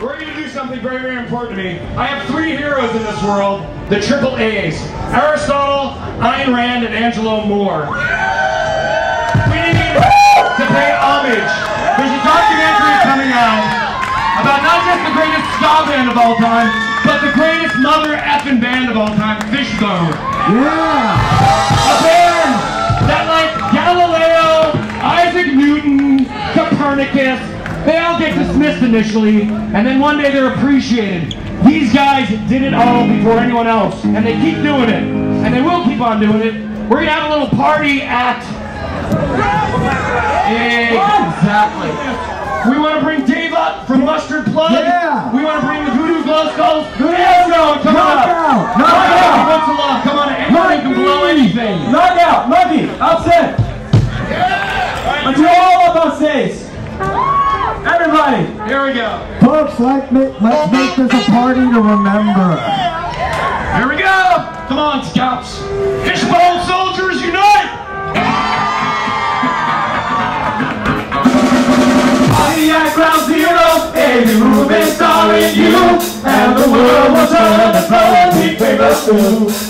we're going to do something very, very important to me. I have three heroes in this world, the triple A's. Aristotle, Ayn Rand, and Angelo Moore. We need to pay homage. There's a documentary coming out about not just the greatest ska band of all time, but the greatest mother effing band of all time, Fishbone. Yeah! A band that like Galileo, Isaac Newton, Copernicus, they all get dismissed initially, and then one day they're appreciated. These guys did it all before anyone else, and they keep doing it, and they will keep on doing it. We're gonna have a little party at. Exactly. We want to bring Dave up from Mustard Plug. Yeah. We want to bring the Voodoo Glow Skulls. Let's go. Come on up. On, Knockout! Once a. Come on, anybody can blow anything. Knock Knockout! Lucky! Upset! But you're all up on stage! Everybody! Here we go. Folks, like, let's make this a party to remember. Here we go! Come on, scouts! Fishbone soldiers unite! Party at Ground Zero, every movement starring you, and the world will turn the color we favor to.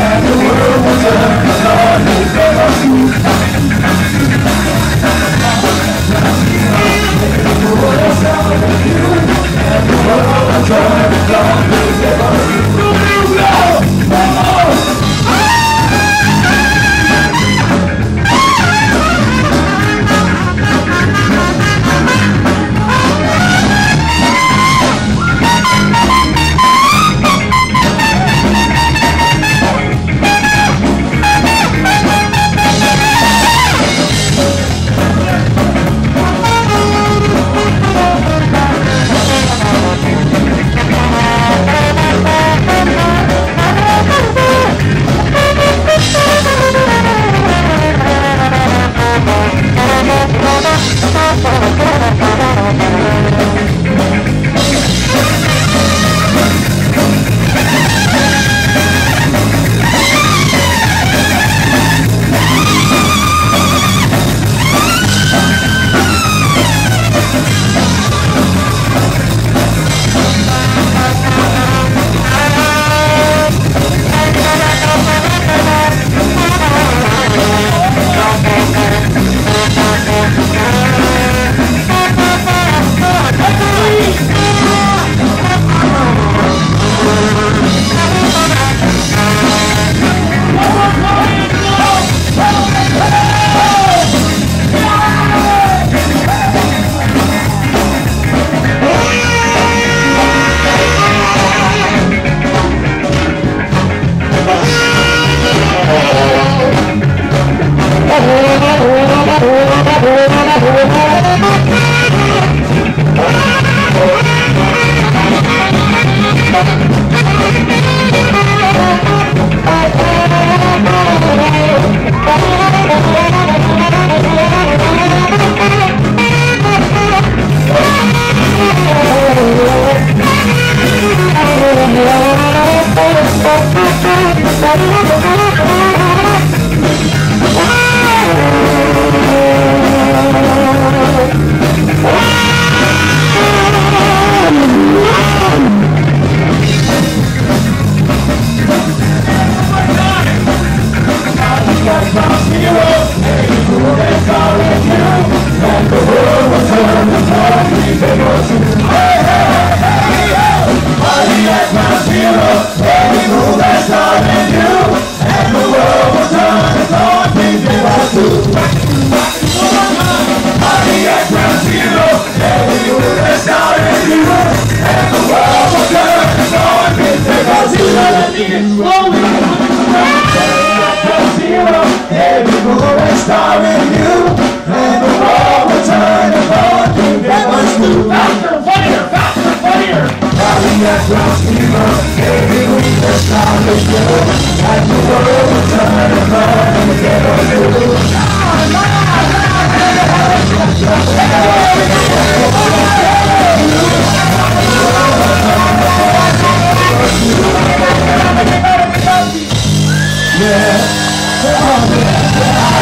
And the world star in you, and the world will turn upon you. That must do. Faster, funnier, faster, funnier. Now we got lost people, every week the star is blue, and the world will turn upon you. That must do. Yeah. Yeah.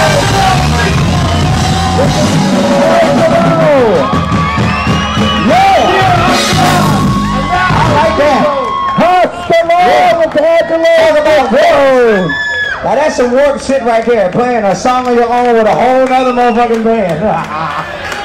Now that's some warp shit right there, playing a song of your own with a whole other motherfucking band.